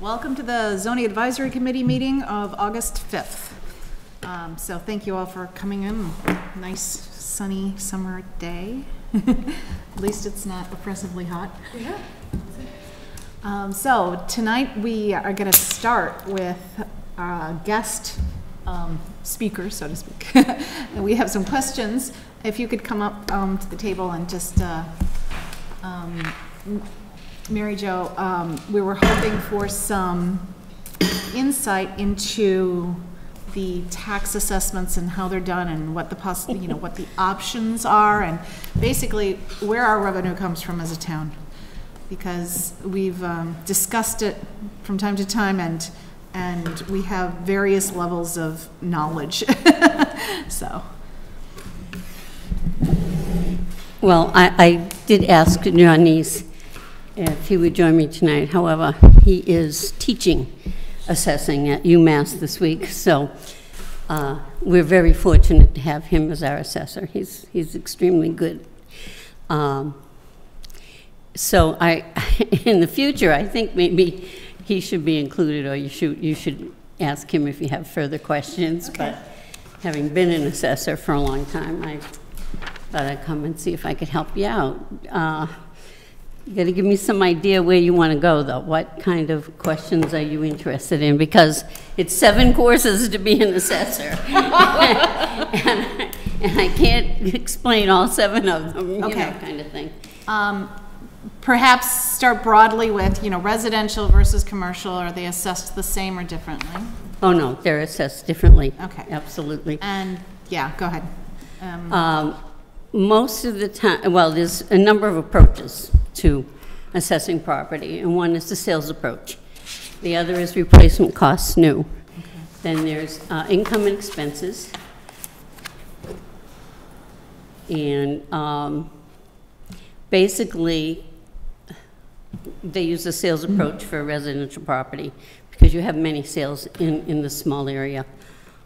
Welcome to the zoning advisory committee meeting of August 5th. Um, So thank you all for coming in. Nice sunny summer day. At least it's not oppressively hot. Um, So tonight, we are going to start with uh, guest um, speakers, so to speak. And we have some questions. If you could come up to the table and just, uh, Mary Jo, um, we were hoping for some insight into the tax assessments and how they're done and what the you know, what the options are and basically where our revenue comes from as a town because we've um, discussed it from time to time, and, and we have various levels of knowledge. So, Well, I, I did ask Neese if he would join me tonight. However, he is teaching assessing at UMass this week, so uh, we're very fortunate to have him as our assessor. He's, he's extremely good. Um, So I, in the future, I think maybe he should be included, or you should, you should ask him if you have further questions. But having been an assessor for a long time, I thought I'd come and see if I could help you out. Uh, You got to give me some idea where you want to go, though. What kind of questions are you interested in? Because it's seven courses to be an assessor. And and I can't explain all seven of them, you know, Okay. kind of thing. um, perhaps start broadly with, you know, residential versus commercial, are they assessed the same or differently? Oh, no, they're assessed differently. Okay. Absolutely. And, yeah, go ahead. Um, Um, Most of the time, well, there's a number of approaches to assessing property, and one is the sales approach. The other is replacement costs new. Then there's uh, income and expenses. And um, basically, they use the sales approach for residential property because you have many sales in, in the small area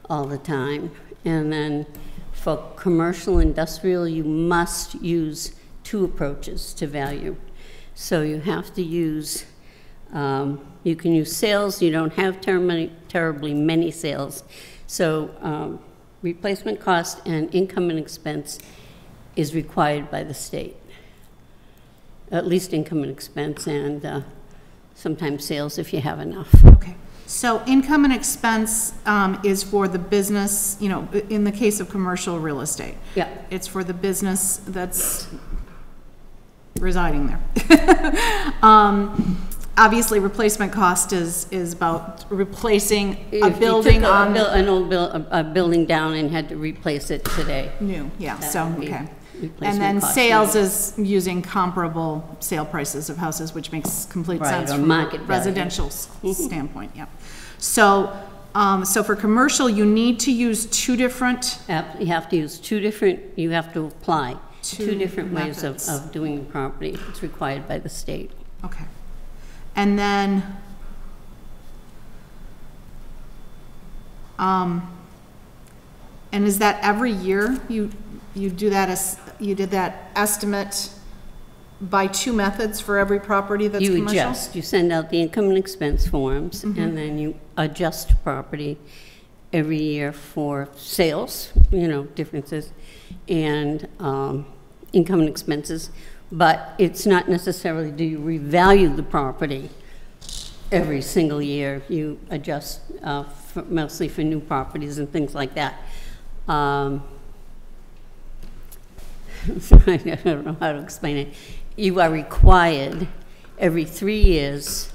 all the time. And then for commercial industrial, you must use two approaches to value. So you have to use, um, you can use sales, you don't have terribly, terribly many sales. So um, replacement cost and income and expense is required by the state at least income and expense, and uh, sometimes sales if you have enough. Okay, so income and expense um, is for the business, you know, in the case of commercial real estate. Yeah. It's for the business that's residing there. Um, Obviously, replacement cost is, is about replacing If a you took building a on buil- An old buil- a a building down and had to replace it today. new, yeah, That so, would be okay. replacement And then cost, sales yeah. is using comparable sale prices of houses, which makes complete Right, sense or from a value. residential s- standpoint, yeah. So, um, so for commercial, you need to use two different You have to use two different, you have to apply Two two different ways of, of doing the property. It's required by the state. Okay. And then, um, and is that every year you, you do that as, you did that estimate by two methods for every property that's You commercial? adjust, you send out the income and expense forms, Mm-hmm. and then you adjust property every year for sales, you know, differences, and um, income and expenses. But it's not necessarily, do you revalue the property every single year? You adjust uh, for- mostly for new properties and things like that. Um, I don't know how to explain it. You are required every three years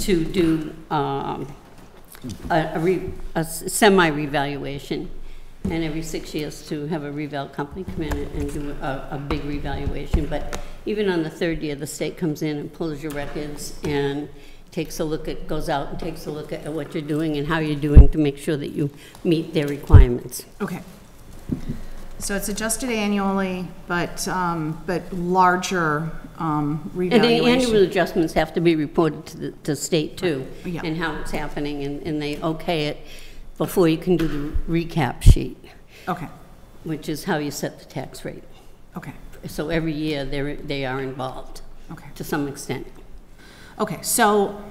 to do um, a re- a semi-revaluation, and every six years to have a reval company come in and do a, a big revaluation. But even on the third year, the state comes in and pulls your records and takes a look at, goes out and takes a look at what you're doing and how you're doing to make sure that you meet their requirements. Okay. So it's adjusted annually, but, um, but larger, um, And the annual revaluation. adjustments have to be reported to the, to state too, Yeah. and how it's happening, and, and they okay it before you can do the recap sheet, Okay, which is how you set the tax rate. okay, So every year, they're, they are involved okay. to some extent. Okay, so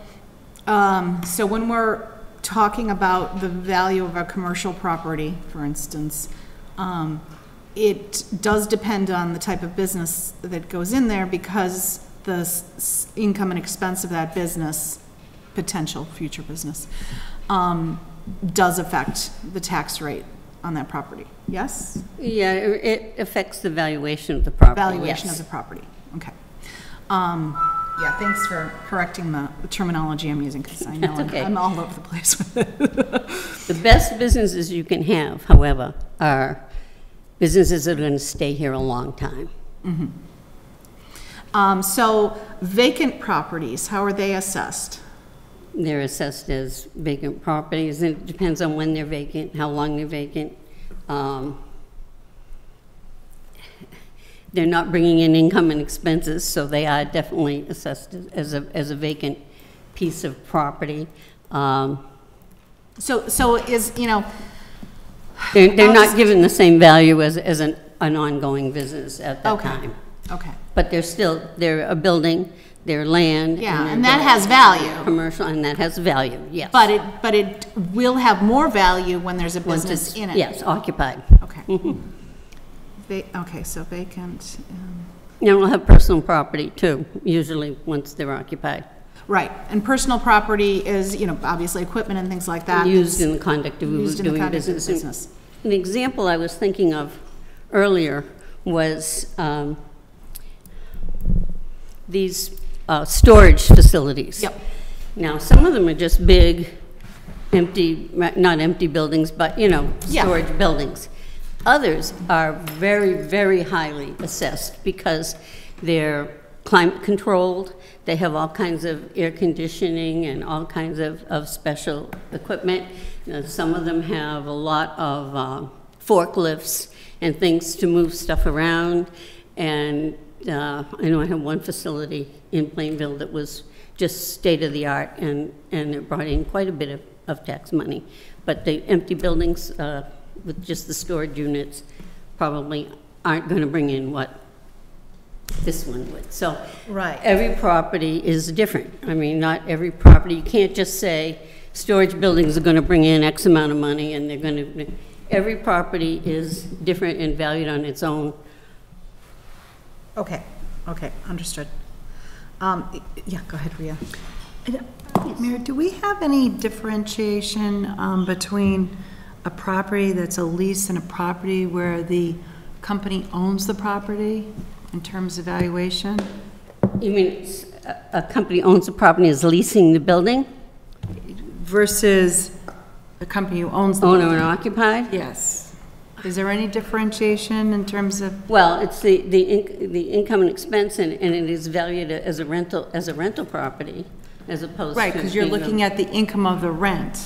Um, so when we're talking about the value of a commercial property, for instance, um, it does depend on the type of business that goes in there because the income and expense of that business, potential future business, um, does affect the tax rate on that property. Yes? Yeah, it it affects the valuation of the property, Valuation of the property, okay. Um, yeah, thanks for correcting the terminology I'm using, because I know That's I'm- okay. I'm all over the place with it. The best businesses you can have, however, are businesses that are going to stay here a long time. Um, so vacant properties, how are they assessed? They're assessed as vacant properties, and it depends on when they're vacant, how long they're vacant. Um, They're not bringing in income and expenses, so they are definitely assessed as a, as a vacant piece of property. Um, So, so is, you know, They're, they're not given the same value as, as an, an ongoing business at that okay, time. okay. But they're still, they're a building, they're land. Yeah, they're and that has value. Commercial, and that has value, yes. But it, but it will have more value when there's a business in it? Yes, occupied. Okay. Va- okay, so vacant, um, And we'll have personal property too, usually once they're occupied. right, and personal property is, you know, obviously equipment and things like that. Used in the conduct of Used in the doing conduct of business. business. An example I was thinking of earlier was um, these uh, storage facilities. Yep. Now, some of them are just big, empty, not empty buildings, but, you know, Yeah. storage buildings. Others are very, very highly assessed because they're climate controlled, they have all kinds of air conditioning and all kinds of, of special equipment. You know, Some of them have a lot of uh, forklifts and things to move stuff around. And uh, I know I have one facility in Plainville that was just state-of-the-art, and, and it brought in quite a bit of, of tax money. But the empty buildings uh, with just the storage units probably aren't going to bring in what this one would. So Right. every property is different. I mean, not every property, you can't just say, storage buildings are going to bring in X amount of money, and they're going to, every property is different and valued on its own Okay, okay, understood. Um, yeah, go ahead, Ria. Mayor, do we have any differentiation um, between a property that's a lease and a property where the company owns the property in terms of valuation? You mean it's a a company owns the property, is leasing the building, Versus a company who owns the owner building? and occupied? Yes. Is there any differentiation in terms of, Well, it's the, the, the income and expense, and, and it is valued as a rental, as a rental property, as opposed to. right, because you're being a- looking at the income of the rent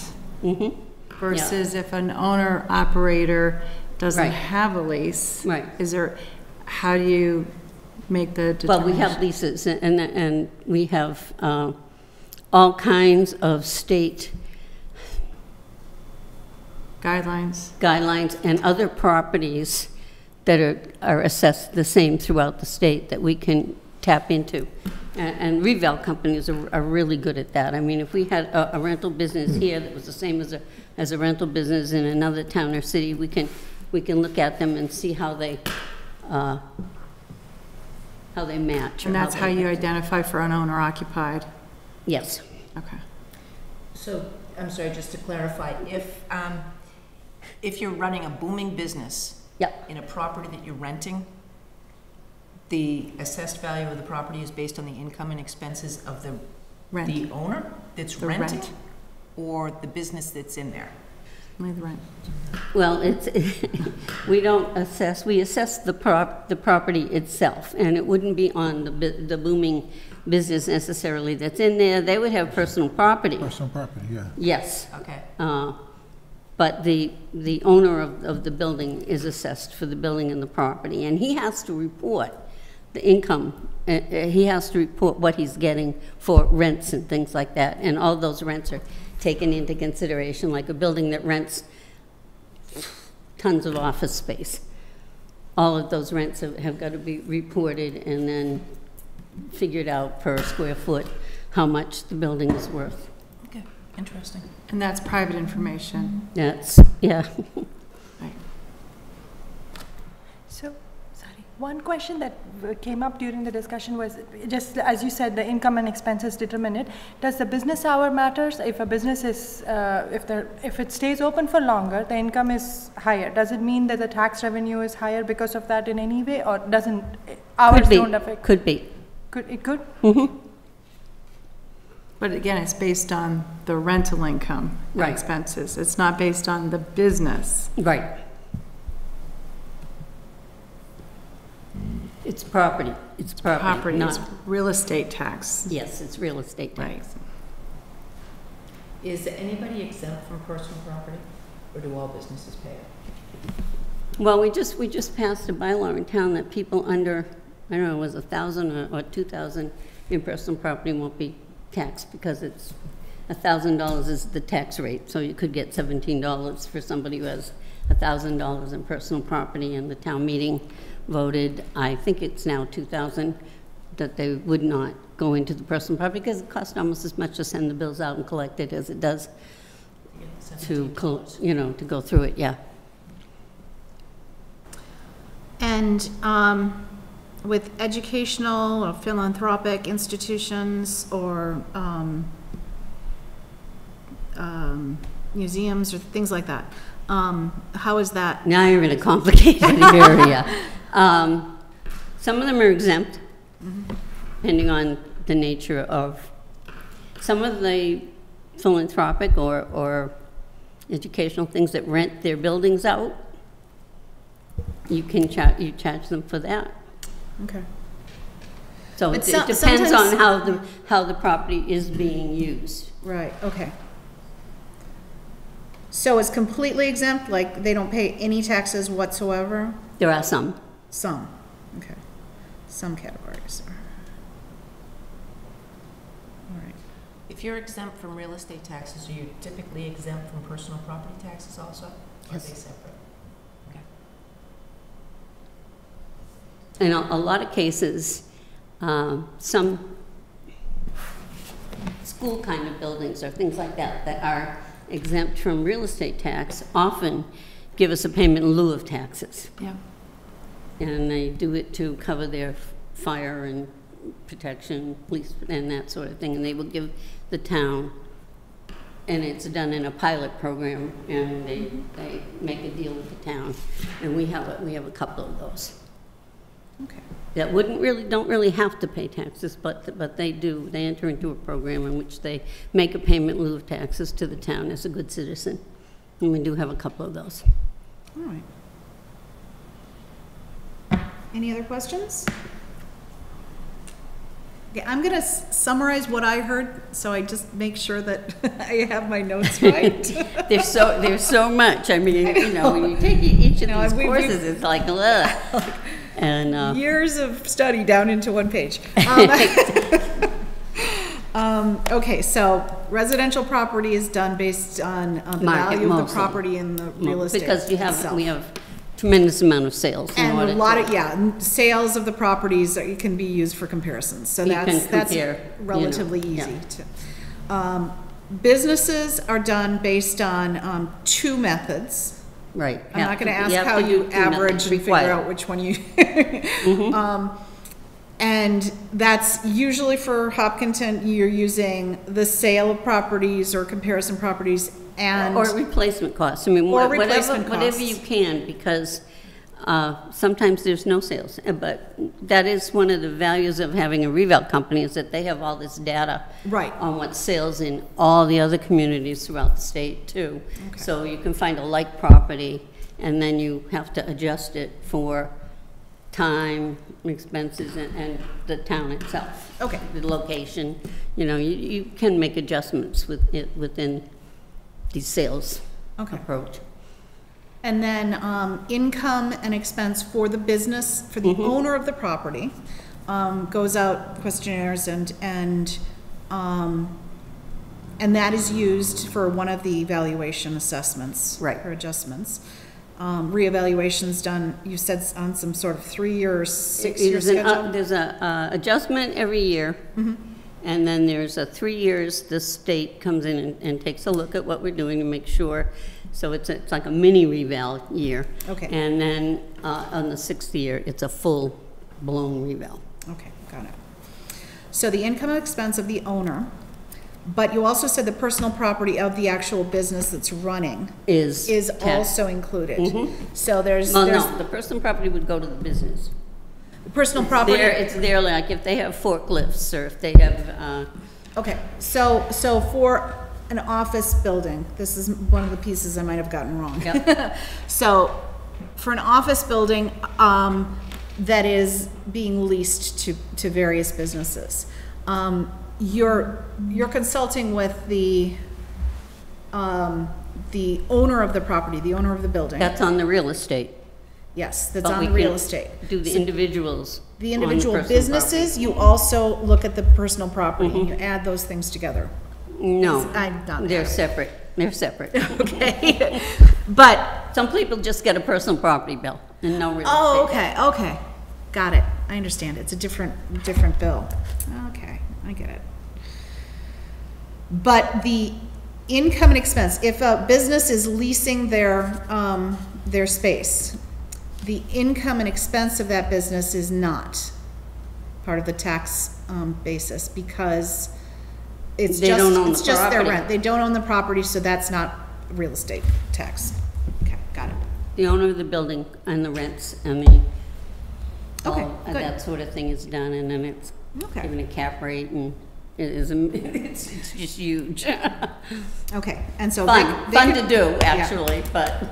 Mhm. Versus if an owner-operator doesn't Right. have a lease? Right. Is there, how do you make the Well, we have leases, and, and we have uh, all kinds of state Guidelines? guidelines and other properties that are, are assessed the same throughout the state that we can tap into. And, and reval companies are, are really good at that. I mean, if we had a, a rental business here that was the same as a, as a rental business in another town or city, we can, we can look at them and see how they, uh, how they match. or And that's how they- you identify for an owner occupied? Yes. Okay. So, I'm sorry, just to clarify, if, um, if you're running a booming business Yep. in a property that you're renting, the assessed value of the property is based on the income and expenses of the, Rent, the owner that's The renting? rent. Or the business that's in there? only. Well, it's, we don't assess, we assess the prop, the property itself, and it wouldn't be on the, the booming business necessarily that's in there. They would have personal property, Personal property, yeah. yes. Okay. Uh, But the, the owner of, of the building is assessed for the building and the property, and he has to report the income. uh, uh, He has to report what he's getting for rents and things like that, and all those rents are taken into consideration, like a building that rents tons of office space. All of those rents have, have got to be reported and then figured out per square foot how much the building is worth. Okay, interesting. And that's private information. That's, yeah. So, sorry, one question that uh, came up during the discussion was, just as you said, the income and expenses determine it. Does the business hour matters? If a business is, uh, if the, if it stays open for longer, the income is higher. Does it mean that the tax revenue is higher because of that in any way, or doesn't, hours Could be, don't affect? Could be. Could, it could? But again, it's based on the rental income and Right. expenses. It's not based on the business. Right. It's property, it's property, Property, it's not, real estate tax. yes, it's real estate Right. tax. Is anybody exempt from personal property, or do all businesses pay it? Well, we just, we just passed a bylaw in town that people under, I don't know, it was a thousand or, or two thousand in personal property won't be taxed because it's, a thousand dollars is the tax rate, so you could get seventeen dollars for somebody who has a thousand dollars in personal property, and the town meeting voted, I think it's now two thousand, that they would not go into the personal property because it costs almost as much to send the bills out and collect it as it does to, you know, to go through it, yeah. And um, with educational or philanthropic institutions or um, um, museums or things like that, um, how is that? Now you're in a complicated area. Um, Some of them are exempt, depending on the nature of, some of the philanthropic or, or educational things that rent their buildings out, you can charge, you charge them for that. Okay. So it some- it depends on how the, how the property is being used. Right, okay. So it's completely exempt, like they don't pay any taxes whatsoever? There are some. Some, okay. Some categories are. All right. If you're exempt from real estate taxes, are you typically exempt from personal property taxes also? Or are Yes. they separate? In a, a lot of cases, um, some school kind of buildings or things like that, that are exempt from real estate tax, often give us a payment in lieu of taxes. Yeah. And they do it to cover their fire and protection, police, and that sort of thing, and they will give the town, and it's done in a pilot program, and they, they make a deal with the town, and we have, a we have a couple of those Okay. That wouldn't really, don't really have to pay taxes, but, but they do. They enter into a program in which they make a payment in lieu of taxes to the town as a good citizen. And we do have a couple of those. All right. Any other questions? Okay, I'm gonna summarize what I heard, so I just make sure that I have my notes right. There's so, there's so much. I mean, you know, when you take each of No, these we- we- courses, it's like, ugh. And, uh, Years of study down into one page. Um, Um, okay, so residential property is done based on uh, the Market value of the mostly. property and the real estate because you have, itself. we have tremendous amount of sales in And order a to- lot of, yeah, n- sales of the properties are- can be used for comparisons, so You that's, that's compare, you know, relatively yeah. easy to. Um, Businesses are done based on, um, two methods. Right. I'm not gonna ask how you average and figure out which one you. Mm-hmm. Um, And that's usually for Hopkinton, you're using the sale of properties or comparison properties and. Or replacement costs, I mean, whatever, whatever you can, because uh, sometimes there's no sales. Uh, But that is one of the values of having a reval company, is that they have all this data Right. on what sales in all the other communities throughout the state, too. Okay. So you can find a like property, and then you have to adjust it for time, expenses, and, and the town itself. Okay. The location, you know, you, you can make adjustments with, it within the sales Okay. approach. And then, um, income and expense for the business, for the owner of the property, um, goes out questionnaires and, and, um, and that is used for one of the valuation assessments. Right. Or adjustments. Um, reevaluation's done, you said on some sort of three-year, six-year There's an, uh, schedule? There's an uh, adjustment every year, Mm-hmm. And then there's a three years, the state comes in and, and takes a look at what we're doing to make sure. So it's, it's like a mini reval year. Okay. And then, uh, on the sixth year, it's a full-blown reval. Okay, got it. So the income and expense of the owner, but you also said the personal property of the actual business that's running Is. is also included. So there's, Well, there's, no, the personal property would go to the business. the personal property. There, it's there, like, if they have forklifts, or if they have, uh, Okay, so, so for an office building, this is one of the pieces I might have gotten wrong. Yep. So, for an office building, um, that is being leased to, to various businesses, um, you're, you're consulting with the, um, the owner of the property, the owner of the building. that's on the real estate. Yes, that's but on we the real can estate. Do the individuals. The on individual personal businesses, you also look at the personal property, and you Mm-hmm. add those things together. No. I'm not They're that. separate, they're separate. Okay, but Some people just get a personal property bill and no real estate. Oh, okay, okay. Got it. I understand. It's a different, different bill. Okay, I get it. But the income and expense, if a business is leasing their, um, their space, the income and expense of that business is not part of the tax, um, basis because it's They just, don't own it's the just their property. rent. They don't own the property, so that's not real estate tax. Okay, got it. The owner of the building and the rents and the, Okay, all good. that sort of thing is done, and then it's Okay. given a cap rate, and it is, a- it's, it's just huge. Okay, and so. they- Fun, they fun to do, actually, but,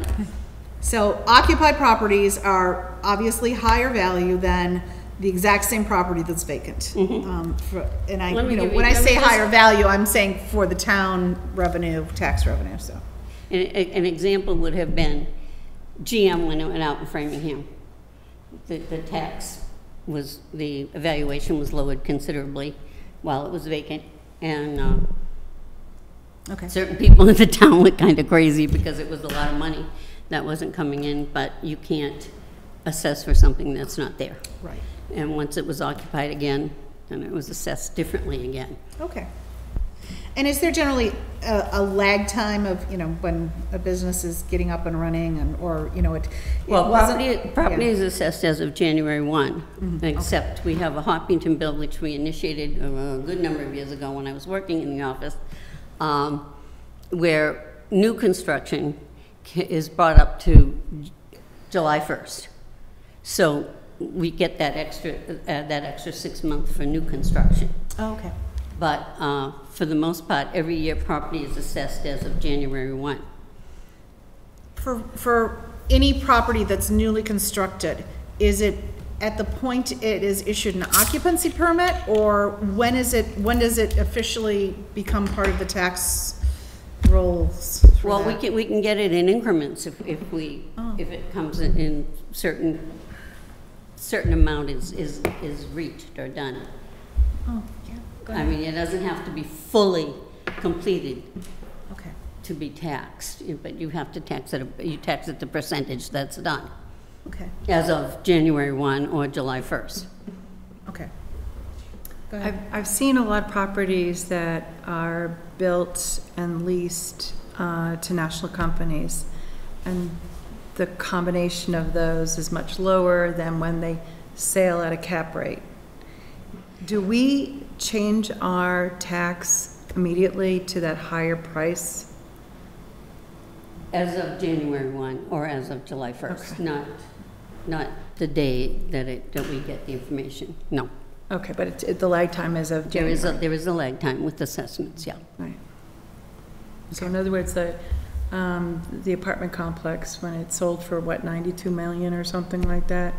So occupied properties are obviously higher value than the exact same property that's vacant. Um, for- And I, Let me you know, give you- when I let me say just- higher value, I'm saying for the town revenue, tax revenue, so. an, an example would have been GM when it went out in Framingham. The, the tax was, the evaluation was lowered considerably while it was vacant, and, uh, Okay, certain people in the town went kind of crazy because it was a lot of money that wasn't coming in, but you can't assess for something that's not there. right, And once it was occupied again, then it was assessed differently again. okay. And is there generally a, a lag time of, you know, when a business is getting up and running and, or, you know, it? it Well, property, property yeah. is assessed as of January 1, except we have a Hopkinton bill, which we initiated a good number of years ago when I was working in the office, um, where new construction is brought up to July 1st. So we get that extra, uh, that extra six months for new construction. Oh, okay, But uh, for the most part, every year, property is assessed as of January 1. For, for any property that's newly constructed, is it at the point it is issued an occupancy permit? Or when is it, when does it officially become part of the tax rolls Well, we can, we can get it in increments if, if we, Oh. if it comes in, in certain, certain amount is, is, is reached or done. Oh, yeah, go I ahead. mean, it doesn't have to be fully completed Okay, to be taxed, but you have to tax it, you tax it the percentage that's done, okay, as of January 1 or July 1st. okay. Go I've. I've seen a lot of properties that are built and leased uh, to national companies, and the combination of those is much lower than when they sale at a cap rate. Do we change our tax immediately to that higher price? As of January 1 or as of July 1st, not, not the day that it, that we get the information, no. Okay, but it- it, the lag time is of January. is, a there is a lag time with assessments, yeah. Right. So in other words, the, um, the apartment complex, when it sold for what, 92 million or something like that?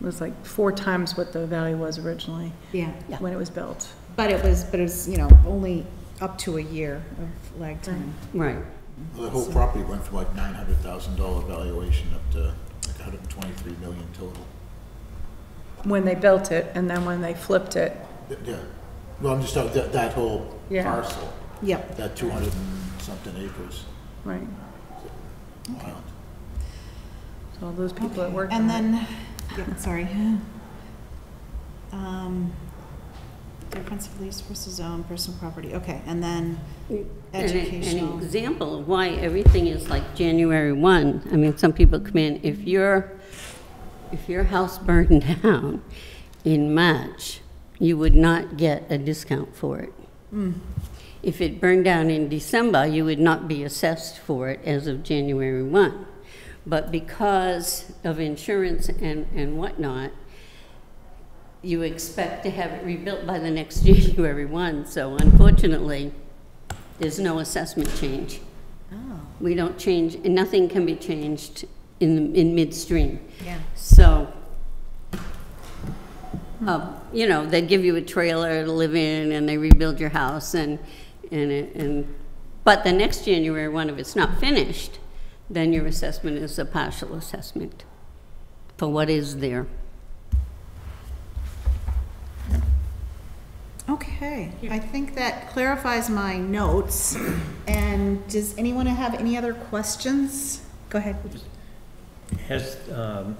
Was like four times what the value was originally Yeah, Yeah. when it was built. but it was, but it was, you know, only up to a year of lag time. Right. Well, The whole property went from like nine hundred thousand dollar valuation up to like hundred and twenty-three million total. When they built it, and then when they flipped it, Yeah, well, I'm just talking, that, that whole Yeah. parcel, Yep, that two hundred and something acres. right, Wild. so all those people that worked on and it. then, yeah, sorry. Um, difference of lease versus own personal property, okay, and then And a- An educational. example of why everything is like January 1, I mean, some people come in, if your, if your house burned down in March, you would not get a discount for it. If it burned down in December, you would not be assessed for it as of January 1. But because of insurance and, and whatnot, you expect to have it rebuilt by the next January 1. So unfortunately, there's no assessment change. Oh, We don't change, and nothing can be changed in, in midstream. yeah. So, uh, you know, they give you a trailer to live in, and they rebuild your house, and, and, it- and, but the next January one, if it's not finished, then your assessment is a partial assessment for what is there. Okay, I think that clarifies my notes. And does anyone have any other questions? Go ahead. Has, um,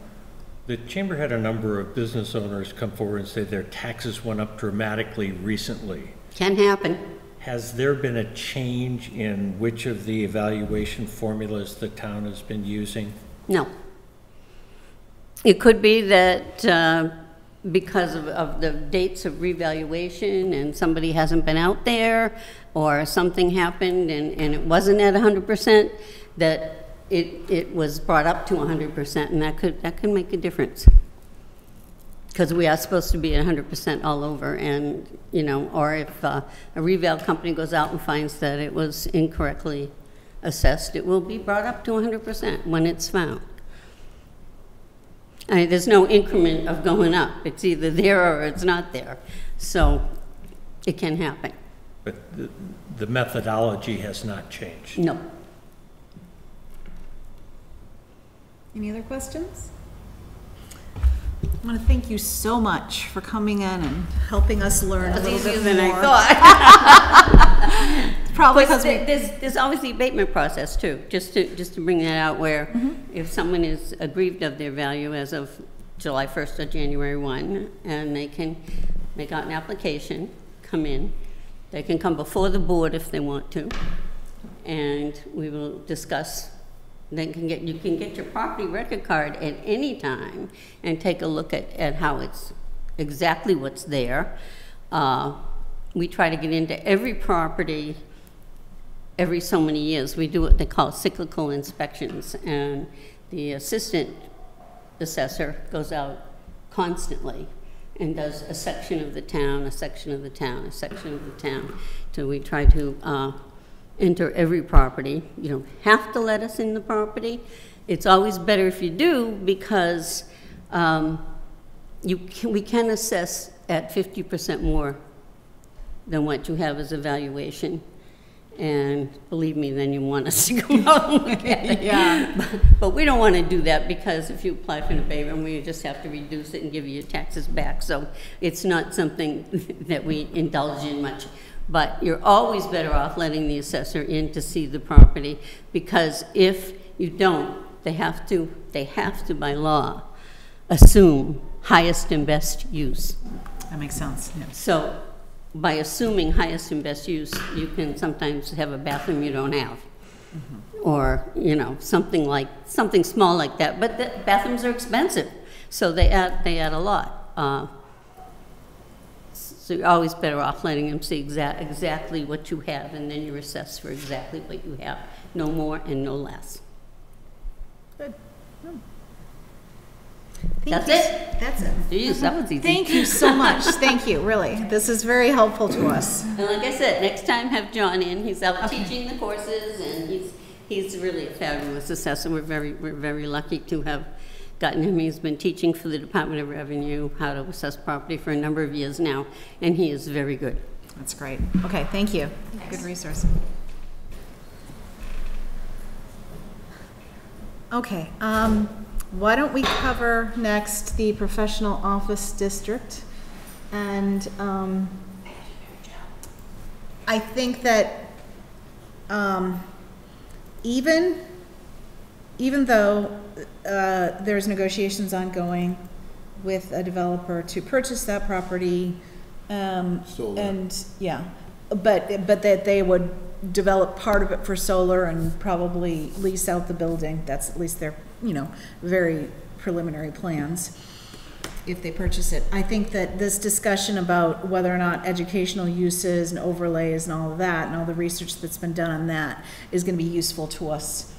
the chamber had a number of business owners come forward and say their taxes went up dramatically recently. Can happen. Has there been a change in which of the evaluation formulas the town has been using? No. It could be that uh, because of, of the dates of revaluation and somebody hasn't been out there, or something happened and, and it wasn't at hundred percent, that it, it was brought up to hundred percent, and that could, that could make a difference. Because we are supposed to be hundred percent all over, and, you know, or if uh, a reval company goes out and finds that it was incorrectly assessed, it will be brought up to hundred percent when it's found. I mean, there's no increment of going up. It's either there or it's not there. So it can happen. But the, the methodology has not changed. No. Any other questions? I want to thank you so much for coming in and helping us learn a That was little bit easier than I more. thought. Probably Because because we, there's, there's always the abatement process too, just to, just to bring that out where Mm-hmm. if someone is aggrieved of their value as of July 1st or January 1, and they can make out an application, come in, they can come before the board if they want to, and we will discuss, they can get, you can get your property record card at any time and take a look at, at how it's, exactly what's there. Uh, We try to get into every property every so many years. We do what they call cyclical inspections, and the assistant assessor goes out constantly and does a section of the town, a section of the town, a section of the town. So we try to uh, enter every property. You don't have to let us in the property. It's always better if you do, because um, you can, we can assess at 50% more than what you have as a valuation. And believe me, then you want us to come out and look at it. Yeah. But- But we don't want to do that because if you apply for an abatement, we just have to reduce it and give you your taxes back. So it's not something that we indulge in much. But you're always better off letting the assessor in to see the property because if you don't, they have to, they have to by law assume highest and best use. that makes sense. So by assuming highest and best use, you can sometimes have a bathroom you don't have. Or, you know, something like, something small like that. But the bathrooms are expensive, so they add, they add a lot. Uh, So you're always better off letting them see exa- exactly what you have, and then you're assessed for exactly what you have, no more and no less. Good. Hmm. That's it? That's it. Geez, that uh-huh. was easy. Thank you so much. Thank you, really. This is very helpful to us. And like I said, next time have John in. He's out teaching the courses, and he's he's really a fabulous assessor. We're very we're very lucky to have gotten him. He's been teaching for the Department of Revenue how to assess property for a number of years now, and he is very good. That's great. Okay, thank you. Good resource. Okay, um, why don't we cover next the professional office district? And, um, I think that, um, even, even though, uh, there's negotiations ongoing with a developer to purchase that property, Um, Solar. and, yeah, but, but that they would develop part of it for solar and probably lease out the building. That's at least their, you know, very preliminary plans if they purchase it. I think that this discussion about whether or not educational uses and overlays and all of that, and all the research that's been done on that, is gonna be useful to us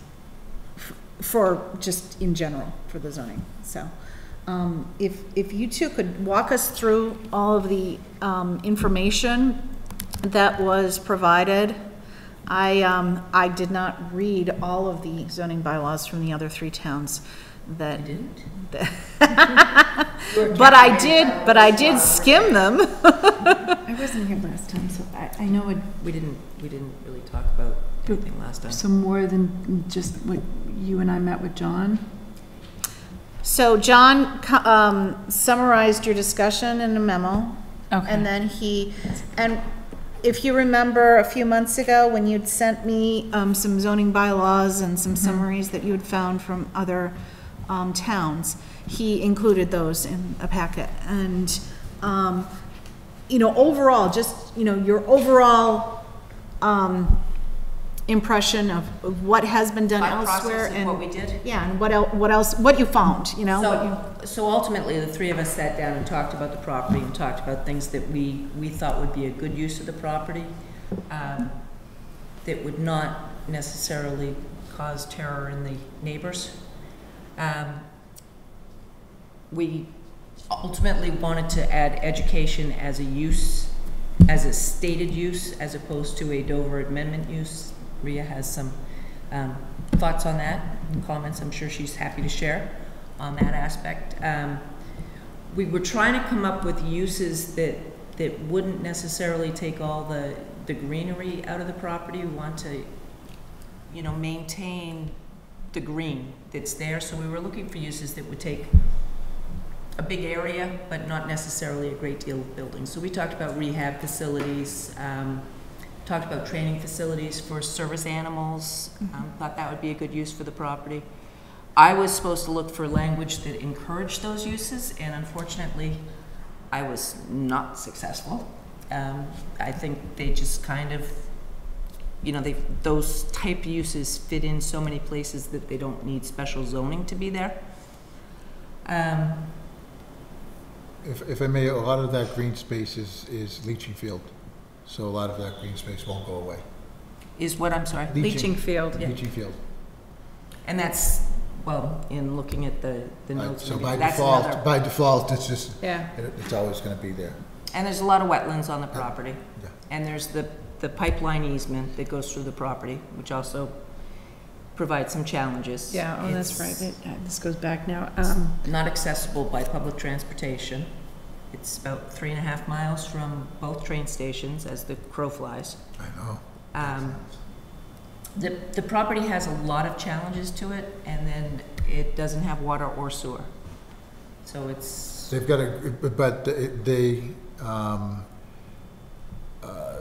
for, just in general, for the zoning, so. Um, if, if you two could walk us through all of the, um, information that was provided. I, um, I did not read all of the zoning bylaws from the other three towns that. I didn't. But I did, but I did skim them. I wasn't here last time, so I, I know it, We didn't, we didn't really talk about anything last time. so more than just what you and I met with John? So John um, summarized your discussion in a memo. Okay. And then he, and if you remember a few months ago, when you'd sent me um, some zoning bylaws and some summaries that you had found from other um, towns, he included those in a packet. And, um, you know, overall, just, you know, your overall um, impression of of what has been done elsewhere of and. what we did? Yeah, and what el, what else, what you found, you know? what you- So, so ultimately, the three of us sat down and talked about the property and talked about things that we, we thought would be a good use of the property, um, that would not necessarily cause terror in the neighbors. Um, We ultimately wanted to add education as a use, as a stated use, as opposed to a Dover amendment use. Ria has some um, thoughts on that, and comments I'm sure she's happy to share on that aspect. Um, We were trying to come up with uses that, that wouldn't necessarily take all the, the greenery out of the property. We want to, you know, maintain the green that's there, so we were looking for uses that would take a big area, but not necessarily a great deal of building. So we talked about rehab facilities, um, talked about training facilities for service animals, um, thought that would be a good use for the property. I was supposed to look for language that encouraged those uses, and unfortunately, I was not successful. Um, I think they just kind of, you know, they, those type uses fit in so many places that they don't need special zoning to be there. Um, If, if I may, a lot of that green space is, is leaching field, so a lot of that green space won't go away. Is what, I'm sorry? Leaching field. Yeah. Leaching field. And that's, well, in looking at the, the Uh, notes, So by that's default, another. by default, it's just, Yeah. it- it's always gonna be there. And there's a lot of wetlands on the property. Yeah. And there's the, the pipeline easement that goes through the property, which also provides some challenges. Yeah, oh, that's It's right, It- uh, this goes back now. Um, Not accessible by public transportation. It's about three and a half miles from both train stations as the crow flies. I know. Um, The, the property has a lot of challenges to it, and then it doesn't have water or sewer. So it's, They've got a, but they, um, uh,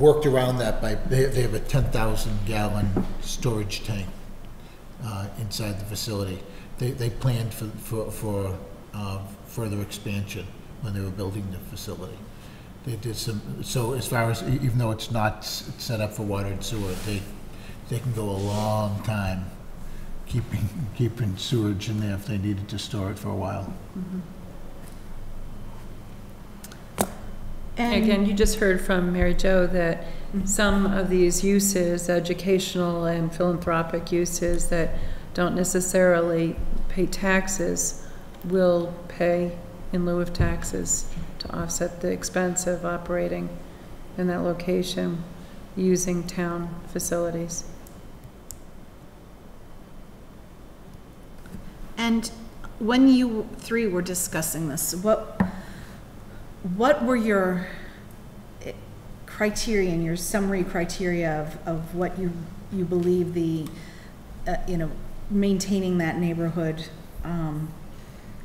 worked around that by, they, they have a ten thousand gallon storage tank, uh, inside the facility. They, they planned for, for, for, uh, further expansion when they were building the facility. They did some, so as far as, even though it's not s- set up for water and sewer, they, they can go a long time keeping, keeping sewage in there if they needed to store it for a while. Mm-hmm. And- Again, you just heard from Mary Jo that mm-hmm. some of these uses, educational and philanthropic uses that don't necessarily pay taxes, will pay in lieu of taxes to offset the expense of operating in that location using town facilities. And when you three were discussing this, what, what were your eh, criteria and your summary criteria of, of what you, you believe the, uh, you know, maintaining that neighborhood, um,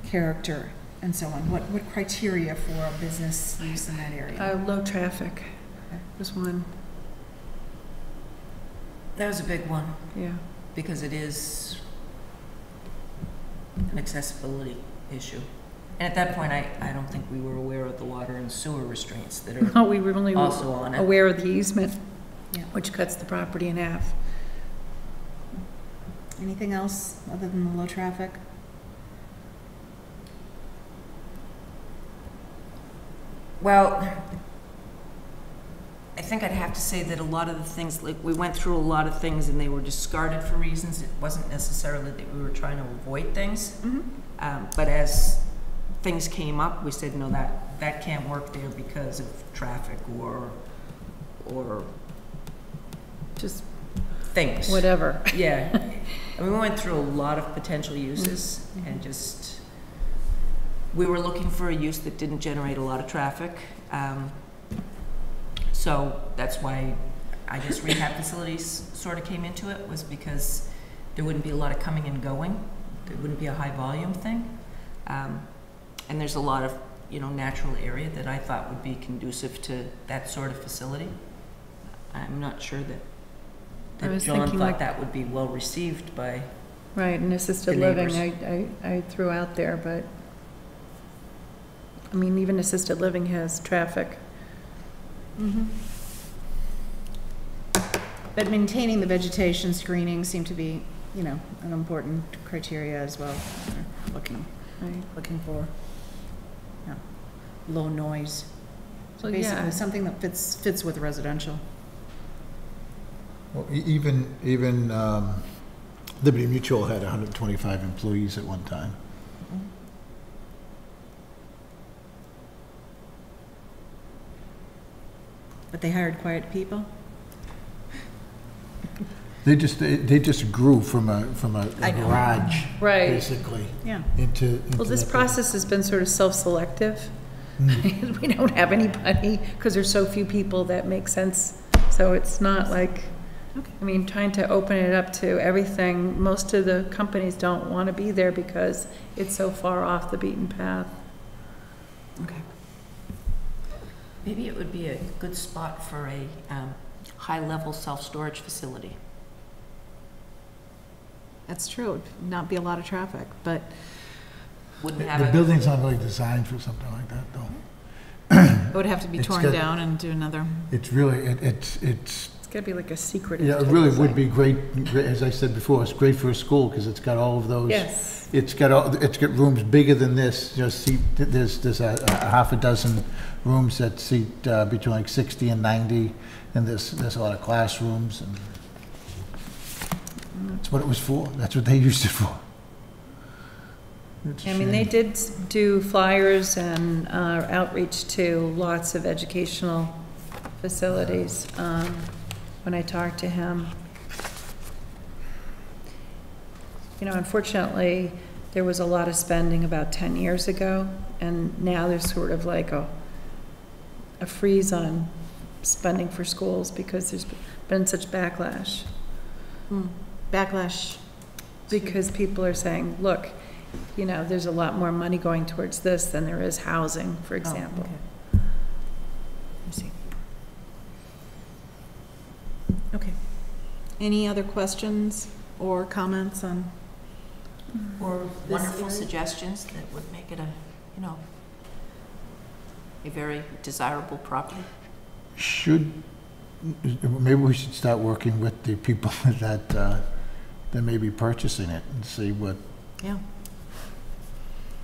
character and so on? What, what criteria for a business use in that area? Uh, low traffic was one, that was a big one, yeah. because it is an accessibility issue. And at that point, I, I don't think we were aware of the water and sewer restraints that are No, we were only also on it. aware of the easement, Yeah. which cuts the property in half. Anything else other than the low traffic? Well, I think I'd have to say that a lot of the things, like, we went through a lot of things and they were discarded for reasons. It wasn't necessarily that we were trying to avoid things. Um, but as things came up, we said, no, that, that can't work there because of traffic or, or Just things. whatever. Yeah, and we went through a lot of potential uses and just, we were looking for a use that didn't generate a lot of traffic. Um, So that's why I guess rehab facilities sort of came into it, was because there wouldn't be a lot of coming and going. There wouldn't be a high volume thing. Um, And there's a lot of, you know, natural area that I thought would be conducive to that sort of facility. I'm not sure that, that John thought like- that would be well received by, Right, and assisted The living, I. I, I threw out there, but, I mean, even assisted living has traffic. But maintaining the vegetation screening seemed to be, you know, an important criteria as well. We're Looking, Right. looking for, yeah, low noise. So Well, yeah. basically, something that fits, fits with residential. Well, e- Even, even um, Liberty Mutual had 125 employees at one time. But they hired quiet people? They just, they they just grew from a, from a I know. garage, Right. basically, Yeah. into. into Well, this that- process has been sort of self-selective. Hmm. We don't have anybody, because there's so few people that make sense. So it's not like, I mean, trying to open it up to everything, most of the companies don't want to be there because it's so far off the beaten path. Okay. Maybe it would be a good spot for a um, high-level self-storage facility. That's true, It'd not be a lot of traffic, but Wouldn't The have the a, building's not really designed for something like that, though. it would have to be It's torn got- down and do another. It's really, it- it's, it's, It's got to be like a secret. yeah, it really would be great, great- as I said before, it's great for a school, because it's got all of those. Yes. It's got, all it's got rooms bigger than this, you know, seat, there's, there's a a half a dozen rooms that seat uh, between like 60 and 90, and there's, there's a lot of classrooms, and that's what it was for, that's what they used it for. It's a I mean, they shame. did s- do flyers and uh, outreach to lots of educational facilities um, when I talked to him. You know, unfortunately, there was a lot of spending about 10 years ago, and now there's sort of like a, a freeze on spending for schools because there's been such backlash. Hmm. Backlash. Because people are saying, look, you know, there's a lot more money going towards this than there is housing, for example. okay. I see. Okay. Any other questions or comments on? or This wonderful area? suggestions that would make it a, you know, a very desirable property. Should, maybe we should start working with the people that, uh, that may be purchasing it and see what, Yeah.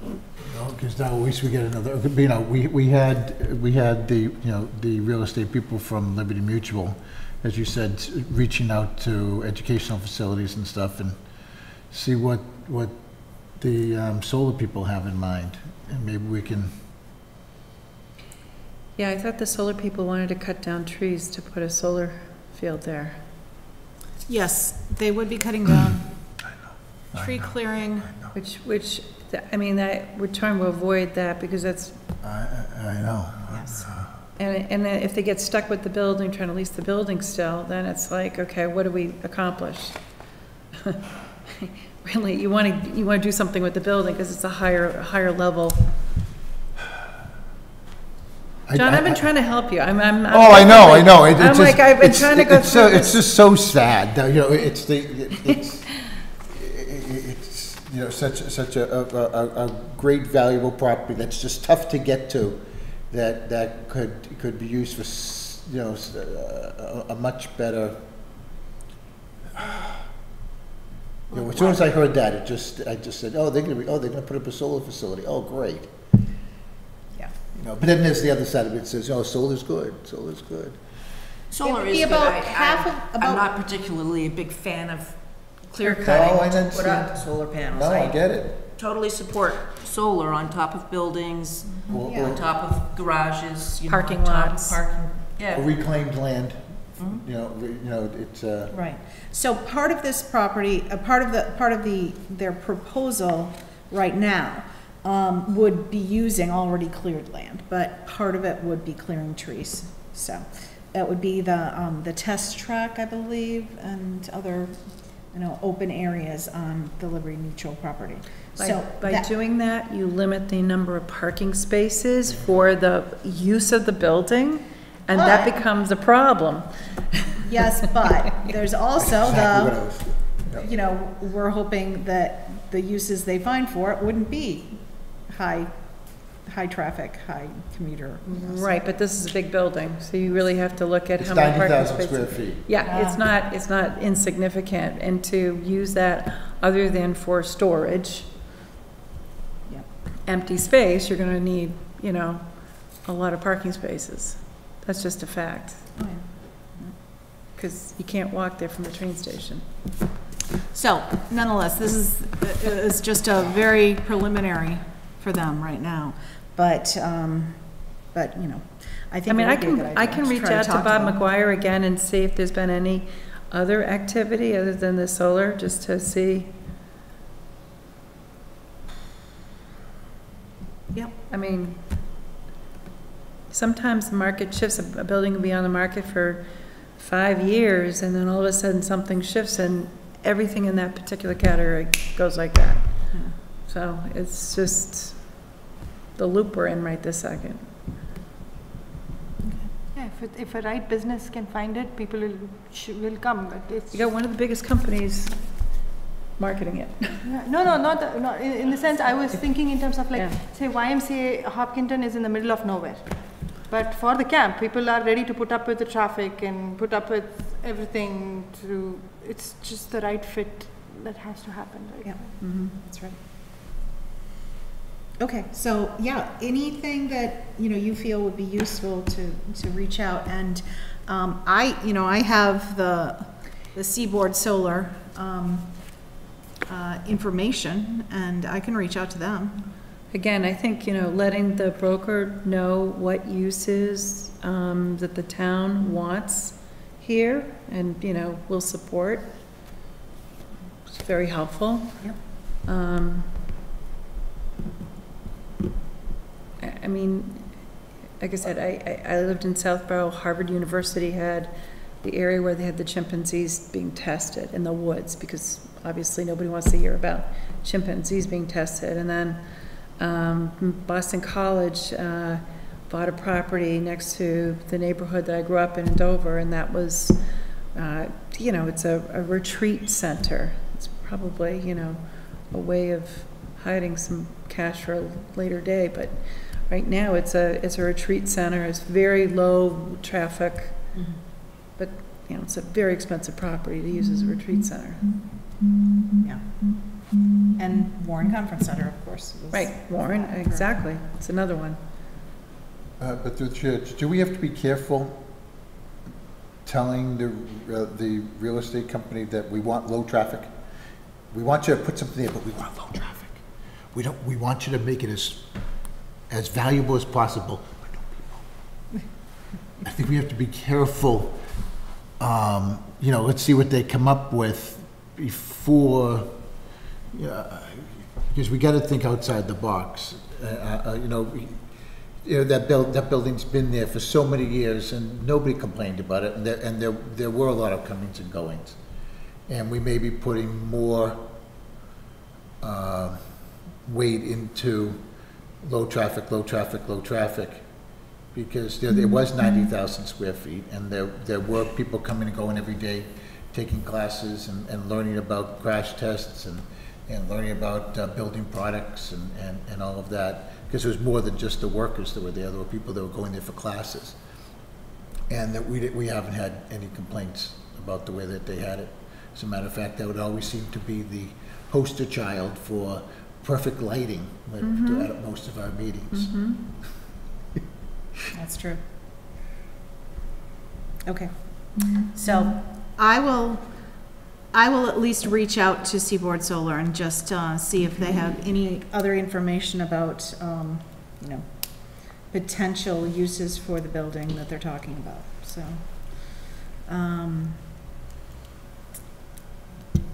you know, because now at least we get another, you know, we, we had, we had the, you know, the real estate people from Liberty Mutual, as you said, reaching out to educational facilities and stuff and see what, what the um, solar people have in mind. And maybe we can, Yeah, I thought the solar people wanted to cut down trees to put a solar field there. Yes, they would be cutting down tree clearing. Which, which, th- I mean, that, we're trying to avoid that because that's, I, I I know. Yes. And, and then if they get stuck with the building, trying to lease the building still, then it's like, okay, what do we accomplish? Really, you want to, you want to do something with the building because it's a higher, higher level. I- John, I've I- been trying to help you. I'm, I'm. I'm- Oh, I know, I know. It- it's I'm just- like, I've been it's- trying to go it's so- through It's this. just so sad, you know, it's the, it's, you know, such, such a, a, a, a great valuable property that's just tough to get to, that, that could, could be used for, s- you know, s- uh, a, a much better. You know, as soon as I heard that, it just, I just said, oh, they're gonna be, oh, they're gonna put up a solar facility, oh, great. Yeah. You know, but then there's the other side of it, that says, oh, solar's good, solar's good. Solar is be good. about I- half I'm- of- about- I'm not particularly a big fan of clear No, I cutting to put understand. up solar panels. No, I get it. Totally support solar on top of buildings, Or- Yeah. on or- top of garages, you know, Parking on top of lots. Parking, or yeah. reclaimed land, you know, re- you know, it's, uh, Right. So part of this property, a part of the, part of the, their proposal right now um, would be using already cleared land, but part of it would be clearing trees. So that would be the, um, the test track, I believe, and other, you know, open areas on the Liberty Mutual property. By, So by that- doing that, you limit the number of parking spaces for the use of the building, and that becomes a problem. Yes, but there's also exactly the, was, yeah. you know, we're hoping that the uses they find for it wouldn't be high, high traffic, high commuter. you know, so- Right, but this is a big building, so you really have to look at It's how many ninety parking thousand spaces. square feet. Yeah, it's not, it's not insignificant, and to use that other than for storage, Yep. Empty space, you're gonna need, you know, a lot of parking spaces. That's just a fact, Oh, yeah. because you can't walk there from the train station. So nonetheless, this is, is just a very preliminary for them right now. But, um, but, you know, I I think it mean, I would be a can, I can reach out to Bob them. McGuire again and see if there's been any other activity other than the solar, just to see. Yep. I mean, sometimes the market shifts, a a building can be on the market for five years, and then all of a sudden, something shifts, and everything in that particular category goes like that. Yeah. So it's just the loop we're in right this second. Yeah, if, it- if a right business can find it, people will, sh- will come, but it's. You got one of the biggest companies marketing it. Yeah, No, no, not, the- not, in, in the sense, I was thinking in terms of like, Yeah. say YMCA Hopkinton is in the middle of nowhere. But for the camp, people are ready to put up with the traffic and put up with everything to, it's just the right fit that has to happen, right? Yeah. That's right. Okay, so, yeah, anything that, you know, you feel would be useful to, to reach out, and, um, I, you know, I have the, the Seaboard Solar, um, uh, information, and I can reach out to them. Again, I think, you know, letting the broker know what uses um, that the town wants here and, you know, will support. It's very helpful. Yep. Um, I I mean, like I said, I, I I lived in Southborough, Harvard University had the area where they had the chimpanzees being tested in the woods, because obviously nobody wants to hear about chimpanzees being tested. And then um, Boston College uh, bought a property next to the neighborhood that I grew up in in Dover, and that was, uh, you know, it's a a retreat center. It's probably, you know, a way of hiding some cash for a later day, but right now, it's a, it's a retreat center, it's very low traffic, but, you know, it's a very expensive property to use as a retreat center. Yeah. And Warren Conference Center, of course. was- Right, Warren, exactly, it's another one. Uh, But through the chair, do we have to be careful telling the, uh, the real estate company that we want low traffic? We want you to put something there, but we want low traffic. We don't, we want you to make it as, as valuable as possible, but no people. I think we have to be careful, um, you know, let's see what they come up with before, yeah, because we gotta think outside the box. Uh, uh, you know, you know, that build, that building's been there for so many years and nobody complained about it and there, and there, there were a lot of comings and goings. And we may be putting more, uh, weight into low traffic, low traffic, low traffic. Because there, there was ninety thousand square feet and there, there were people coming and going every day, taking classes and, and learning about crash tests and and learning about uh, building products and, and, and all of that. Because it was more than just the workers that were there, there were people that were going there for classes. And that we, we haven't had any complaints about the way that they had it. As a matter of fact, that would always seem to be the poster child for perfect lighting at mm-hmm. at most of our meetings. Mm-hmm. That's true. Okay. Mm-hmm. So I will, I will at least reach out to Seaboard Solar and just uh, see if they have any other information about, um, you know, potential uses for the building that they're talking about, so. um,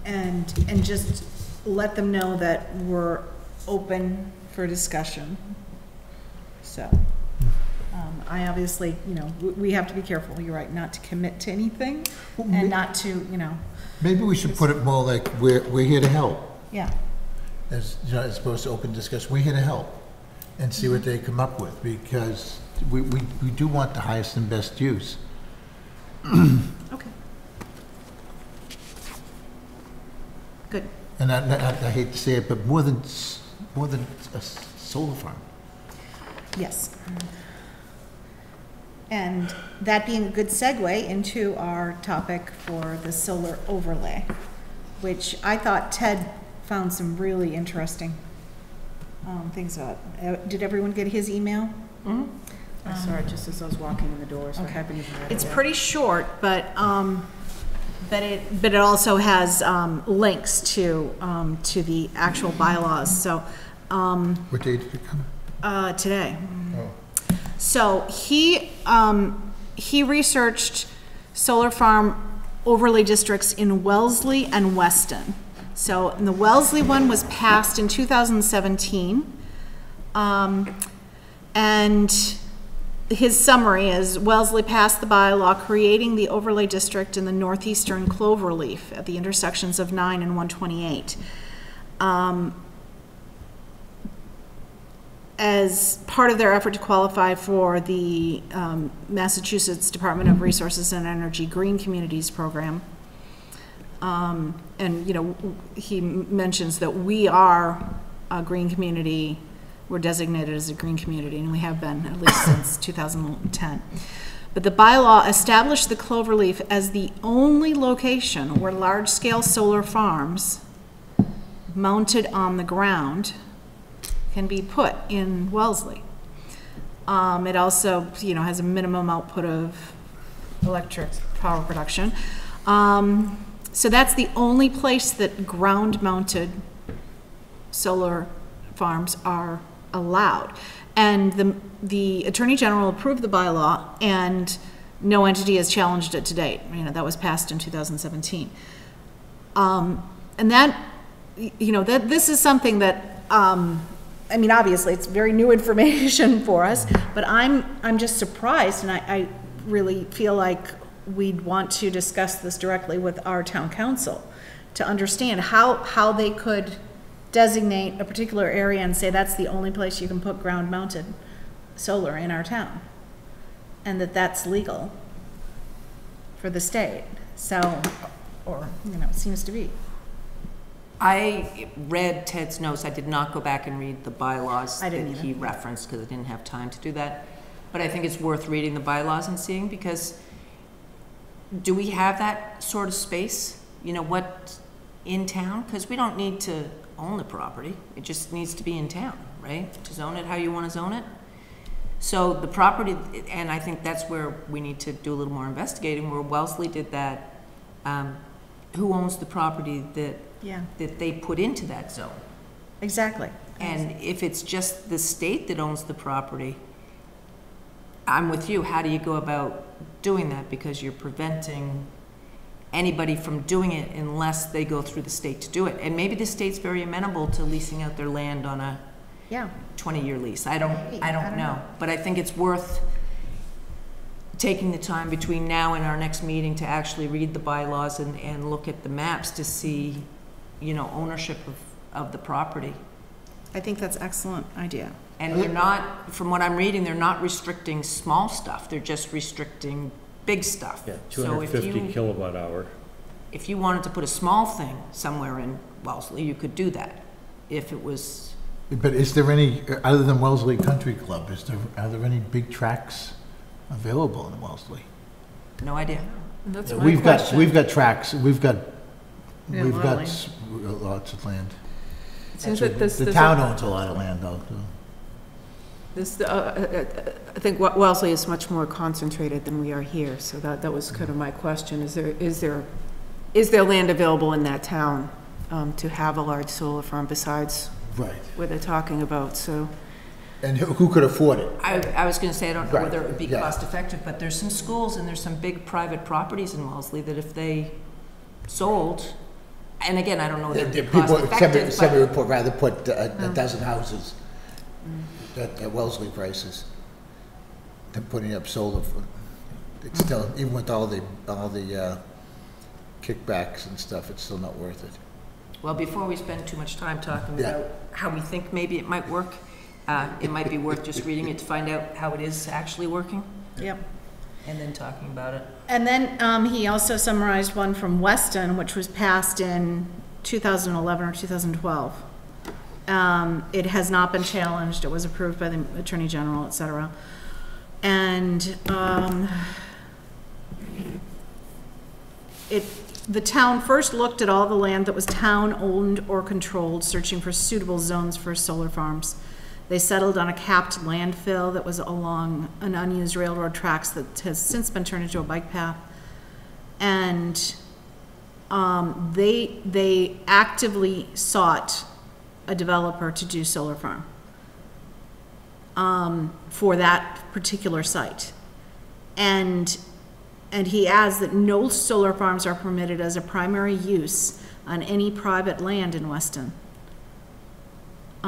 And, and just let them know that we're open for discussion. So. Um, I obviously, you know, we, we have to be careful, you're right, not to commit to anything Well, may- and not to, you know, Maybe we should put it more like, we're, we're here to help, yeah, as, you know, as opposed to open discussion, we're here to help, and see what they come up with, because we, we, we do want the highest and best use. okay. Good, And I, I I hate to say it, but more than, s- more than a s- solar farm. yes. And that being a good segue into our topic for the solar overlay, which I thought Ted found some really interesting um, things about. Uh, Did everyone get his email? I saw it just as I was walking in the door, so I Okay. haven't even read it It's yet. pretty short, but, um, but it, but it also has, um, links to, um, to the actual bylaws, so, um, What day did it come? uh, today. Oh. So he, um, he researched solar farm overlay districts in Wellesley and Weston. So the Wellesley one was passed in 2017. Um, and his summary is Wellesley passed the bylaw creating the overlay district in the northeastern cloverleaf at the intersections of 9 and 128. Um, as part of their effort to qualify for the um, Massachusetts Department of Resources and Energy Green Communities Program. Um, And, you know, he mentions that we are a green community, we're designated as a green community, and we have been at least since 2010. But the bylaw established the Cloverleaf as the only location where large-scale solar farms mounted on the ground can be put in Wellesley. Um, it also, you know, has a minimum output of electric power production. Um, so that's the only place that ground-mounted solar farms are allowed. And the, the Attorney General approved the bylaw, and no entity has challenged it to date. You know, that was passed in 2017. Um, and that, you know, that, this is something that, um, I mean, obviously, it's very new information for us, but I'm, I'm just surprised, and I, I really feel like we'd want to discuss this directly with our town counsel to understand how, how they could designate a particular area and say that's the only place you can put ground-mounted solar in our town. And that that's legal for the state, so, or, you know, it seems to be. I read Ted's notes, I did not go back and read the bylaws I that didn't he referenced, because I didn't have time to do that. But I think it's worth reading the bylaws and seeing, because do we have that sort of space? You know, what, in town? Because we don't need to own the property, it just needs to be in town, right? To zone it how you want to zone it. So the property, and I think that's where we need to do a little more investigating, where Wellesley did that. um, Who owns the property that Yeah, that they put into that zone. exactly. And if it's just the state that owns the property, I'm with you, how do you go about doing that? Because you're preventing anybody from doing it unless they go through the state to do it. And maybe the state's very amenable to leasing out their land on a Yeah, 20-year lease. I don't. I I don't don't know. know. But I think it's worth taking the time between now and our next meeting to actually read the bylaws and, and look at the maps to see, you know, ownership of, of the property. I think that's excellent idea. And they're not, from what I'm reading, they're not restricting small stuff, they're just restricting big stuff. Yeah, So if 250 you- kilowatt hour. if you wanted to put a small thing somewhere in Wellesley, you could do that. If it was, But is there any, other than Wellesley Country Club, is there, are there any big tracks available in Wellesley? no idea. That's Yeah, my We've got, question. we've got tracks, we've got, We've lot of got land. s- lots of land. Seems that this, The this- town owns a lot of land though, this, uh, uh, I think Wel- Wellesley is much more concentrated than we are here, so that, that was kind of my question. Is there, is there, is there land available in that town um, to have a large solar farm besides Right. what they're talking about, so? And who, who could afford it? I, I was gonna say, I don't know Right, whether it would be yeah. cost effective, but there's some schools and there's some big private properties in Wellesley that if they sold, and again, I don't know whether it'd be People, effective, somebody but would rather put a, a dozen houses at, at Wellesley prices than putting up solar. for- It's still, even with all the, all the, uh, kickbacks and stuff, it's still not worth it. Well, before we spend too much time talking Yeah. about how we think maybe it might work, uh, it might be worth just reading it to find out how it is actually working, Yep. And then talking about it. And then um, he also summarized one from Weston, which was passed in 2011 or 2012. Um, It has not been challenged, it was approved by the Attorney General, et cetera. And um, it, the town first looked at all the land that was town-owned or controlled, searching for suitable zones for solar farms. They settled on a capped landfill that was along an unused railroad tracks that has since been turned into a bike path. And um, they, they actively sought a developer to do solar farm um, for that particular site. And, and he adds that no solar farms are permitted as a primary use on any private land in Weston.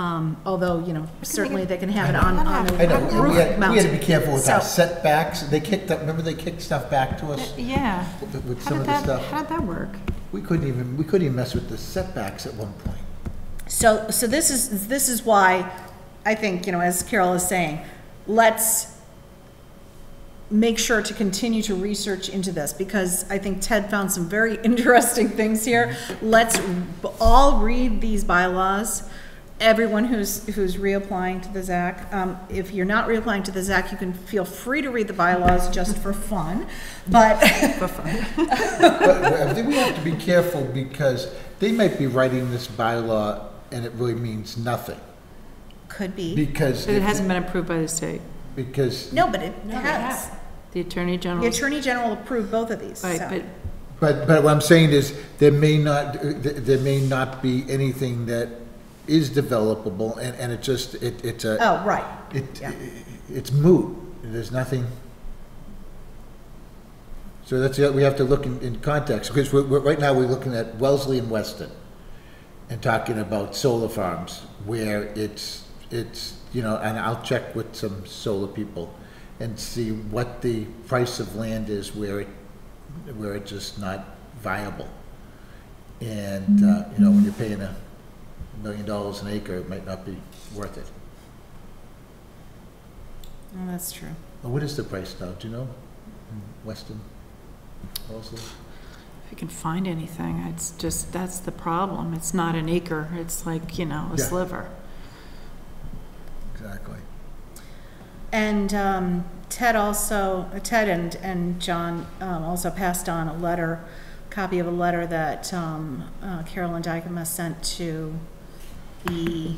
Um, although, you know, certainly they can have it on, on I the know, we roof had, we had to mounted. be careful with our So- setbacks, they kicked up, remember they kicked stuff back to us Yeah. with- with How some did of the that, stuff? how did that work? We couldn't even, we couldn't even mess with the setbacks at one point. So, so this is, this is why I think, you know, as Carol is saying, let's make sure to continue to research into this, because I think Ted found some very interesting things here. Let's all read these bylaws, everyone who's, who's reapplying to the ZAC. Um, if you're not reapplying to the ZAC, you can feel free to read the bylaws just for fun, but. For fun. But I we have to be careful because they might be writing this bylaw and it really means nothing. Could be. Because, But it hasn't been approved by the state. because, No, but it has. The Attorney general. The Attorney General approved both of these, Right, so. but but, but what I'm saying is, there may not, there may not be anything that is developable and, and it just, it, it's a, Oh, right. it, yeah. it's moot. There's nothing. So that's, the- we have to look in, in context, because we're, we're, right now, we're looking at Wellesley and Weston and talking about solar farms where it's, it's, you know, and I'll check with some solar people and see what the price of land is where it, where it's just not viable. And, uh, you know, when you're paying a million dollars an acre, it might not be worth it. Oh, that's true. Well, What is the price now, do you know? in Weston, Wellesley? if you can find anything, it's just, that's the problem. It's not an acre, it's like, you know, a Yeah. sliver. Exactly. And um, Ted also, Ted and, and John um, also passed on a letter, copy of a letter that um, uh, Carolyn Dykema sent to the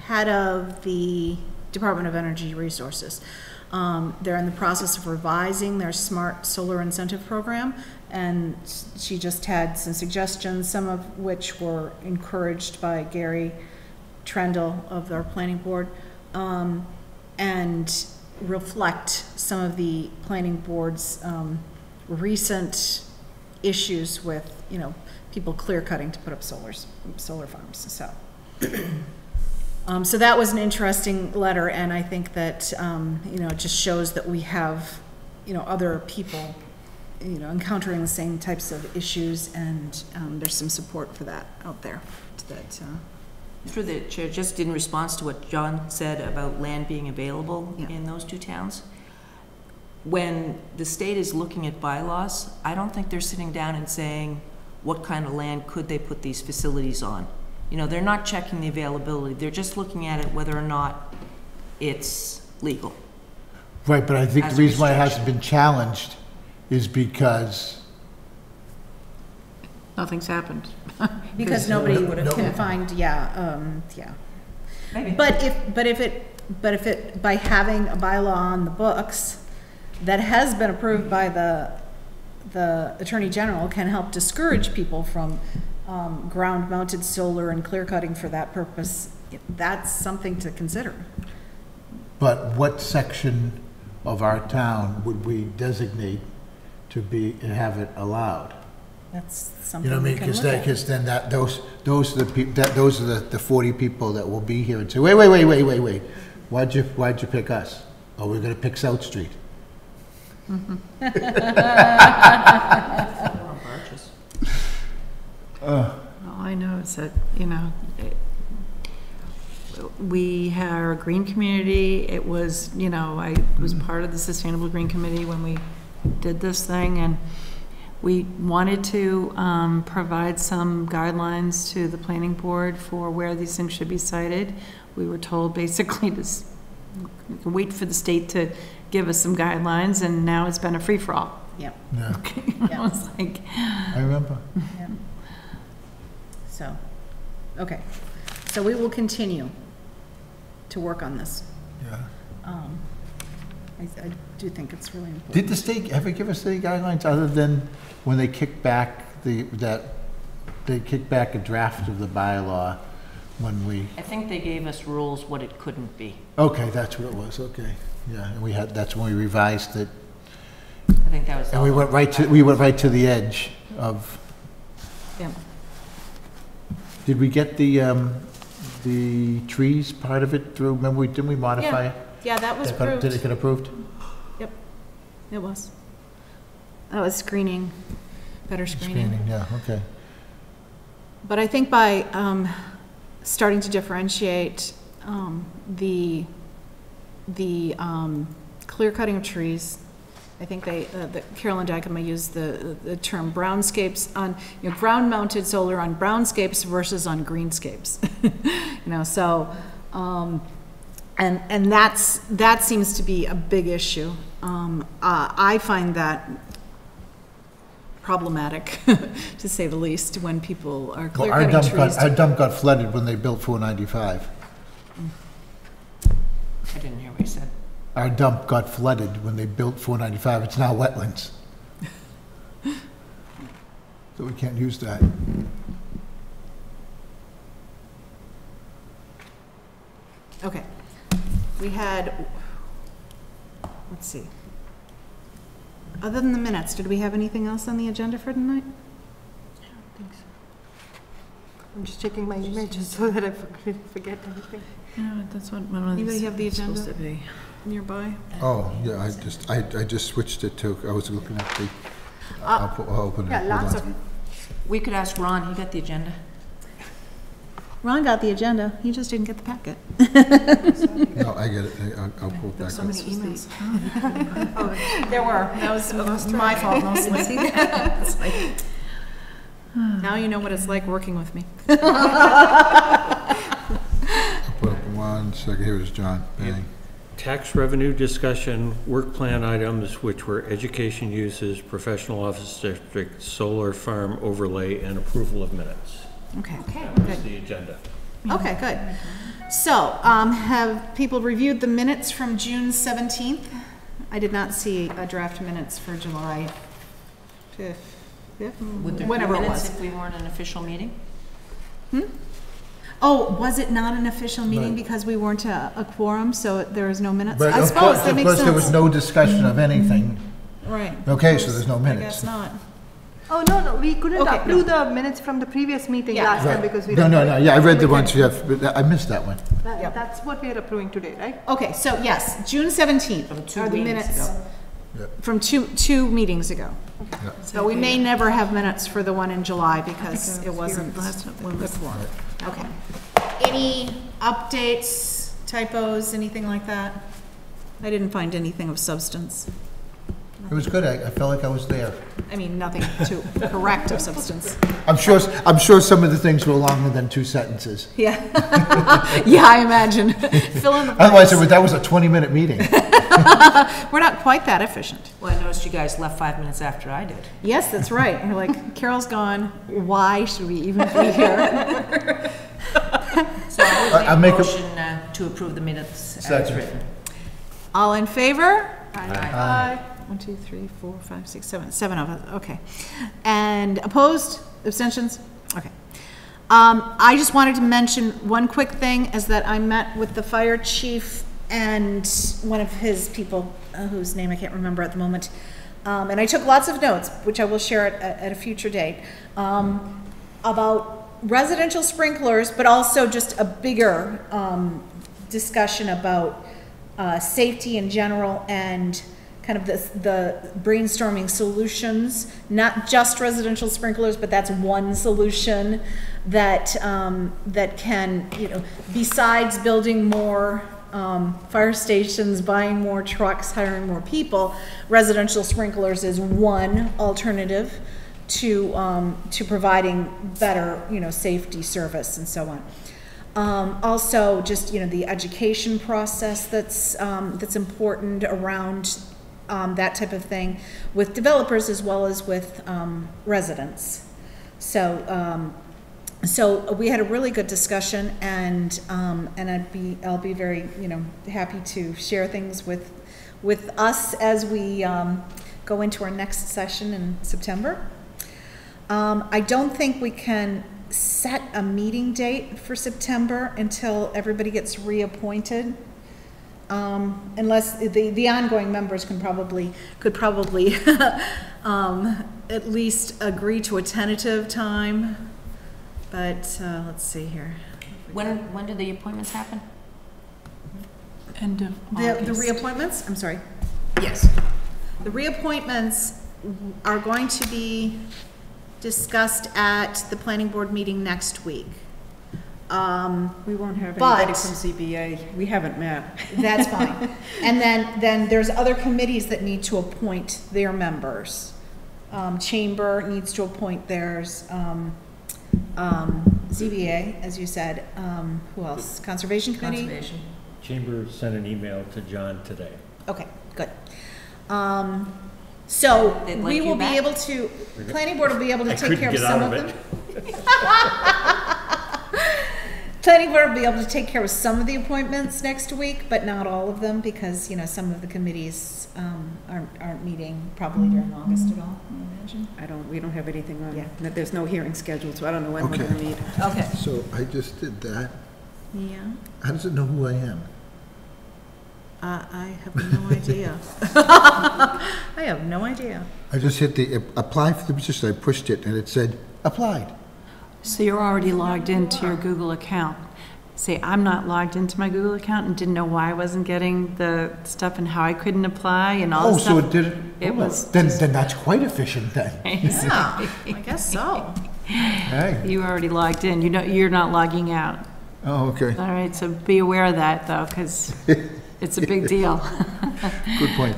head of the Department of Energy Resources. Um, They're in the process of revising their smart solar incentive program, and she just had some suggestions, some of which were encouraged by Gary Trendle of our planning board, um, and reflect some of the planning board's um, recent issues with, you know, people clear cutting to put up solars, solar farms, so. Um, so that was an interesting letter, and I think that, um, you know, it just shows that we have, you know, other people, you know, encountering the same types of issues, and, um, there's some support for that out there, that, uh, Through the chair, just in response to what John said about land being available Yeah. in those two towns, when the state is looking at bylaws, I don't think they're sitting down and saying, what kind of land could they put these facilities on? You know, they're not checking the availability, they're just looking at it whether or not it's legal. Right, but I think As the a reason why it hasn't been challenged is because, Nothing's happened. Because nobody would have- can find, yeah, um, yeah. Maybe. But if, but if it, but if it, by having a bylaw on the books that has been approved by the, the Attorney General can help discourage people from, um, ground-mounted solar and clear cutting for that purpose, that's something to consider. but what section of our town would we designate to be, have it allowed? That's something You know what I we mean? can Because look at. because then that, those, those are the people, that, those are the, the forty people that will be here and say, wait, wait, wait, wait, wait, wait. Why'd you, why'd you pick us? Oh, we're gonna pick South Street. All I know is that, you know, it- we are a green community. It was, you know, I was part of the Sustainable Green Committee when we did this thing, and we wanted to um, provide some guidelines to the planning board for where these things should be sited. We were told basically to s- wait for the state to give us some guidelines, and now it's been a free-for-all. Yep, Yeah, I was like, I remember. so, okay. So we will continue to work on this. Yeah. Um, I, I do think it's really important. Did the state ever give us any guidelines other than when they kicked back the, that, they kicked back a draft of the bylaw when we, I think they gave us rules what it couldn't be. okay, that's what it was, okay. Yeah, and we had, that's when we revised it. I think that was. And we all. went right to, we went right to the edge of. Yeah. Did we get the, um, the trees part of it through, remember we, didn't we modify it? Yeah, that was Did it got- Did it approved. get approved? Yep, it was. That was screening, better screening. Screening, yeah, okay. But I think by um, starting to differentiate um, the, the um, clear cutting of trees, I think they, uh, that Carolyn Dykema used the, the term brownscapes on, you know, ground-mounted solar on brownscapes versus on greenscapes. You know, so, um, and, and that's, that seems to be a big issue. Um, uh, I find that problematic, to say the least, when people are Well, clear our cutting dump got, trees. our dump got flooded when they built four ninety-five. I didn't hear what you said. Our dump got flooded when they built four ninety-five, it's now wetlands. So we can't use that. Okay. We had, let's see. Other than the minutes, did we have anything else on the agenda for tonight? I'm just checking my email just so that I forget forget anything. yeah, that's what one of Anybody these have the is supposed to agenda? be. Nearby? Oh, yeah, I just, I, I just switched it to, I was looking at the, I'll, uh, pu- I'll open it. Yeah, hold lots on. of, We could ask Ron, he got the agenda. Ron got the agenda, he just didn't get the packet. No, I get it, I- I'll, I'll pull it back So up. many emails. Oh, there were, that was my fault mostly. It's like, Now you know what it's like working with me. I'll put up one second, here's John, bang. Tax revenue discussion, work plan items, which were education uses, professional office district, solar farm overlay, and approval of minutes. Okay, That's the agenda. Okay, good. So, um, have people reviewed the minutes from June seventeenth? I did not see a draft minutes for July fifth, fifth, Would there be whenever it minutes was. if we weren't an official meeting? Oh, was it not an official meeting Right. because we weren't a, a quorum, so there was no minutes? But I of suppose course, that of makes course, there was sense. no discussion of anything. Right. Okay, so there's no I minutes. guess not. Oh, no, no, we couldn't Okay, approve the minutes from the previous meeting Yeah. last time because we No, no, no, yeah, I read the ones can- you have, but I missed that one. that- Yep. That's what we are approving today, right? Okay, so yes, June seventeenth From two are the meetings minutes ago. Yep. from two, two meetings ago. Yeah. But we may never have minutes for the one in July because it wasn't Last one the was quorum. Okay. Any updates, typos, anything like that? I didn't find anything of substance. It was good. I, I felt like I was there. I mean, nothing to correct of substance. I'm sure, I'm sure some of the things were longer than two sentences. Yeah. Yeah, I imagine. Fill in the Otherwise, it blanks. was, that was a 20-minute meeting. We're not quite that efficient. Well, I noticed you guys left five minutes after I did. Yes, that's right. And You're like, Carol's gone. Why should we even be here? So I I- I would make make a- a motion uh, to approve the minutes as Second. written. All in favor? Aye. One, two, three, four, five, six, seven, seven of us, okay. And opposed, abstentions? Okay. Um, I just wanted to mention one quick thing, is that I met with the fire chief and one of his people, uh, whose name I can't remember at the moment. Um, and I took lots of notes, which I will share at, at a future date, um, about residential sprinklers, but also just a bigger, um, discussion about, uh, safety in general and kind of this, the brainstorming solutions, not just residential sprinklers, but that's one solution that, um, that can, you know, besides building more, um, fire stations, buying more trucks, hiring more people, residential sprinklers is one alternative to, um, to providing better, you know, safety service and so on. Um, also, just, you know, the education process that's, um, that's important around, um, that type of thing with developers as well as with, um, residents. So, um, so we had a really good discussion and, um, and I'd be, I'll be very, you know, happy to share things with, with us as we, um, go into our next session in September. Um, I don't think we can set a meeting date for September until everybody gets reappointed. Um, unless the, the ongoing members can probably, could probably, um, at least agree to a tentative time. But, uh, let's see here. When, when did the appointments happen? End of The, the reappointments, I'm sorry. Yes. The reappointments are going to be discussed at the planning board meeting next week. Um, We won't have But- anybody from ZBA. We haven't met. That's fine. And then, then there's other committees that need to appoint their members. Um, Chamber needs to appoint theirs, um, um, ZBA, as you said, um, who else? Conservation Committee? Conservation. Chamber sent an email to John today. Okay, good. Um, so They'd like we you will be back? able to, planning board will be able to I take care couldn't of get some of of them. it. Planning board will be able to take care of some of the appointments next week, but not all of them, because, you know, some of the committees, um, aren't, aren't meeting probably during August at all, I imagine. I don't, we don't have anything on, Yeah. on, there's no hearing scheduled, so I don't know when we're Okay. gonna meet. Okay. So I just did that. Yeah, How does it know who I am? uh, I have no idea. I have no idea. I just hit the, apply for the position, I pushed it, and it said, applied. So you're already logged into your Google account. Say, I'm not logged into my Google account and didn't know why I wasn't getting the stuff and how I couldn't apply and all Oh, this so stuff. it did it? It oh, was Then, then that's quite efficient then. Yeah, I guess so. Hey, You already logged in. You know, you're not logging out. oh, okay, All right, so be aware of that though, because it's a big deal. good point.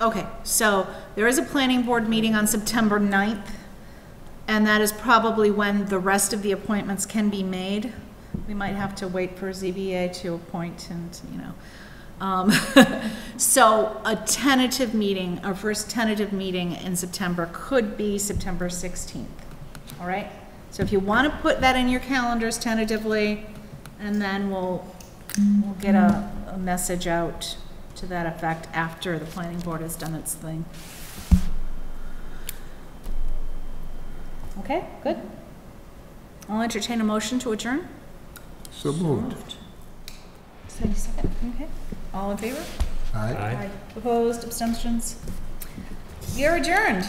Okay, so there is a planning board meeting on September 9th, and that is probably when the rest of the appointments can be made. We might have to wait for ZBA to appoint and, you know. Um, So a tentative meeting, our first tentative meeting in September could be September 16th, all right? So if you want to put that in your calendars tentatively, and then we'll, we'll get a, a message out to that effect after the planning board has done its thing. Okay, good. I'll entertain a motion to adjourn. So moved. Any second, okay. All in favor? All right. Aye. Opposed, abstentions? You're adjourned.